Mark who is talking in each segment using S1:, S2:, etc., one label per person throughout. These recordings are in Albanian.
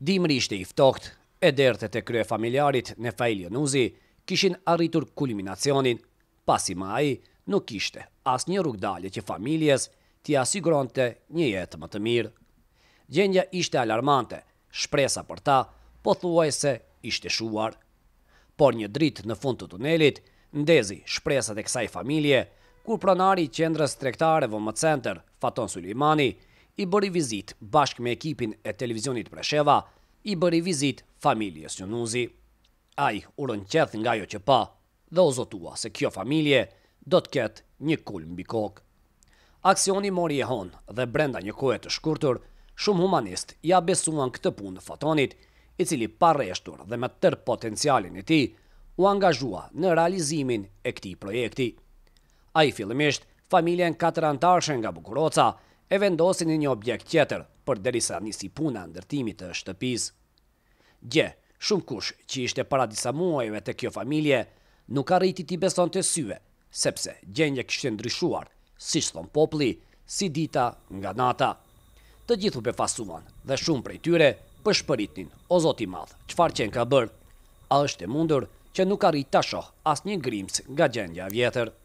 S1: Dimri ishte i ftohtë e dertet e kryefamiljarit Nefail Jonuzi kishin arritur kulminacionin, pasi më ai nuk kishte asnjë rrugëdalje që familjes t'ia siguronte një jetë më të mirë. Gjendja ishte alarmante, shpresa për ta pothuajse ishte shuar. Por një dritë në fund të tunelit ndezi shpresat e kësaj familje kur pronari i qendrës tregtare VM Center, Faton Sulejmani, i bëri vizitë bashkë me ekipin e Televizionit Presheva, i bëri vizitë familjes Jonuzi. Ai u rrënqeth nga ajo që pa dhe u zotua se kjo familje do të ketë një kulm mbi kokë. Aksioni mori jehonë dhe brenda një kohe të shkurtër, shumë humanistë ia besuan këtë punë Fatonit, i cili parreshtur dhe me tërë potencialin e tij, u angazhua në realizimin e këtij projekti. Ai fillimisht familjen katëranëtarëshe nga Bukuroca e vendosi në një objekt tjetër, përderisa nisi puna e ndërtimit të shtëpisë. Dje, shumëkush që ishte para disa muajve te kjo familje, nuk arriti t'u besonte syve, sepse gjendja kishte ndryshuar, siç thonë populli, si dita nga nata. Të gjithë u befasuan dhe shumë prej tyre pëshpëritnin, O Zot i Madh, çfarë qen ka bërë? A është e mundur që nuk arrij të shoh asnjë grimcë nga gjendja e vjetër?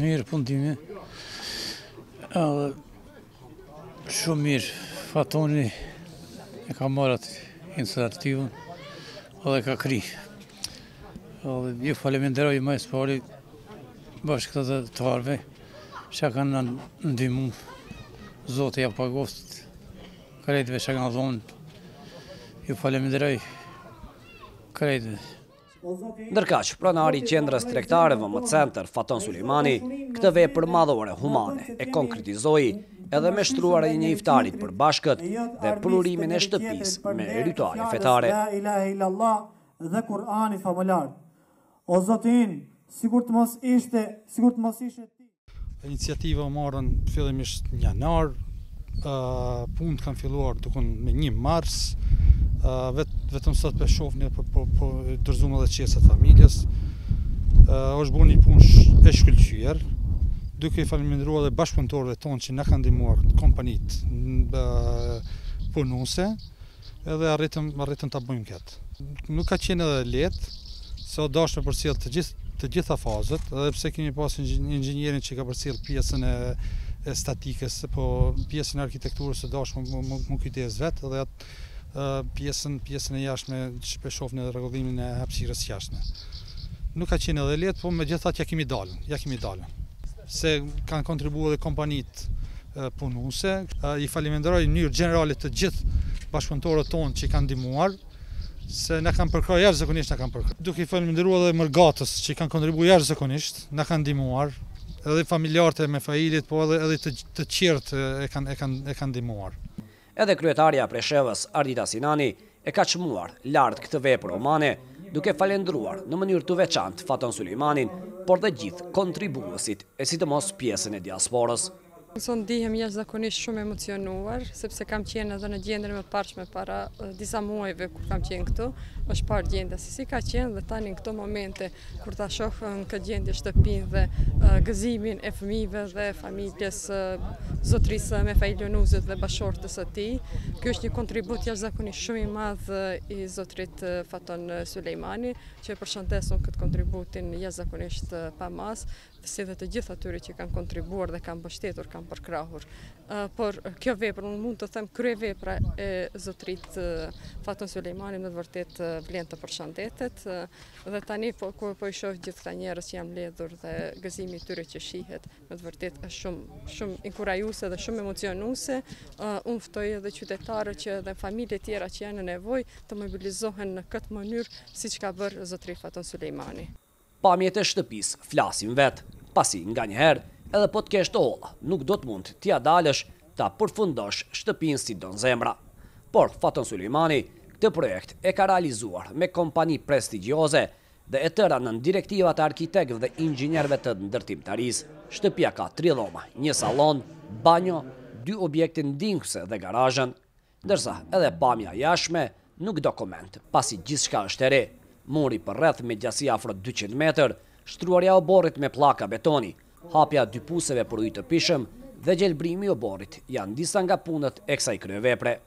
S2: Mirë, punime, shumë mirë, Fatoni e ka marrë atë iniciativën dhe ka kri. Ju faleminderoj ma së pari bashkatdhetarëve që kanë ndihmu, Zoti ja pagoftë krejtëve që kanë dhonë, ju faleminderoj krejtëve
S1: Ndërkaq, pronari i Qendrës Tregtare VM Center, Faton Sulejmani, këtë vepër madhore humane e konkretizoi edhe me shtruarjen e një iftari të përbashkët dhe përurimin e shtëpisë me rituale fetare.
S3: Dhe Kur'ani famëlartë. O Zoti im, sikur të mos ishte, sikur të mos ishte
S4: Iniciativa u marrën fillimisht në janar, punët kanë filluar dikun me një mars, vet, vetëm sot pra po shofni pra po, po, po dorzojmë edhe çelsat familjes, është bo një punë e shkëllqyër, duke i faleminderuar edhe bashkëpuntorëve tonë që na kanë ndihmuar, kompanitë punuese, Edhe arritëm, arritëm ta bëjmë këtë. Nuk ka qenë edhe lehtë, se o dashtë me përcjellë të gjithë të gjitha fazët, edhe pse kemi pas inxhinierin që ka përcjellë pjesën e e statikës, po pjesën e arkitekturës o dashtë m'u, m'u, m'u kujdes vet dhe atë pjesën pjesën e jashtme që po shohim në rregullimin e hapësirës jashtme. Nuk ka qenë edhe lehtë, po megjithatë ja kemi dalë, ja kemi dalë. se kanë kontribu edhe kompanitë punuese. I falimenderoj në mënyrë gjenerale të gjithë bashkëpunëtorët tonë që kanë ndihmuar, se na kanë përkrah jashtëzakonisht na kanë përkrah. Duke i falimenderu edhe mërgatës që kanë kontribu jashtëzakonisht, na kanë ndihmuar, edhe familjarët e Mefailit, po edhe të tjerët e kanë ndihmuar.
S1: Edhe kryetarja e Preshevës, Ardita Sinani, e ka çmuar lart këtë vepër humane, duke falendëruar në mënyrë të veçantë Faton Sulejmanin, por dhe gjithë kontribuesit e sidomos pjesën e diasporës.
S5: Sot ndihem jashtëzakonisht shumë e emocionuar, sepse kam qenë edhe në gjendjen e mëparshme para disa muajve kur kam qenë këtu, është parë gjendja se si ka qenë dhe tani në këto momente Kur ta shoh në këtë gjendje shtëpinë dhe gëzimin e fëmijëve dhe familjes së zotrisë Mefail Jonuzit dhe bashkëshortes së tij, ky është një kontribut jashtëzakonisht shumë i madh i zotrit Faton Sulejmani, që e përshëndes unë këtë kontributin jashtëzakonisht pa masë, si dhe të gjithë atyre që kanë kontribuar dhe kanë mbështetur, kanë përkrahur. Por kjo vepër, unë mund të them kryevepra e zotrit Faton Sulejmani në të vërtetë vlen të përshëndetet dhe tani po, kur po i shoh gjithë këta njerëz që janë mbledhur dhe gëzimi i tyre që shihet, në të vërtetë është shumë, shumë inkurajuese dhe shumë emocionuese, unë ftoj edhe qytetarët që dhe familje tjera që janë në nevojë të mobilizohen në këtë mënyrë siç ka bërë zotri Faton Sulejmani.
S1: Pamjet e shtëpisë flasin vetë, pasi nganjëherë edhe po të kesh të holla, nuk do të mund t'ia dalësh ta përfundosh shtëpinë si don zemra. Por, Faton Sulejmani këtë projekt e ka realizuar me kompani prestigjioze dhe e tëra nën direktivat e arkitektëve dhe inxhinierëve të ndërtimtarisë. Shtëpia ka tri dhoma, një sallon, banjo, dy objekte ndihmëse dhe garazhën. Ndërsa, edhe pamja e jashtme nuk do koment, pasi gjithçka është e re, muri përreth me gjatësi afro dyqind metër, shtruarja e oborrit me pllaka betoni, hapja e dy puseve për ujë të pijshëm dhe gjelbrimi i oborrit janë disa nga punët e kësaj kryevepre.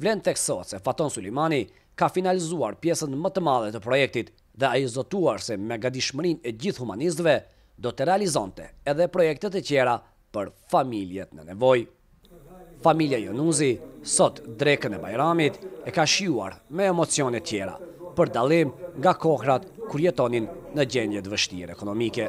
S1: Vlen të theksohet se Faton Sulejmani ka finalizuar pjesën më të madhe të projektit dhe ai u zotua se me gatishmërinë e gjithë humanistëve do të realizonte edhe projekte të tjera për familjet në nevojë. Familja Jonuzi sot drekën e Bajramit e ka shijuar me emocione tjera, për dallim nga kohrat kur jetonin në gjendje të vështirë ekonomike.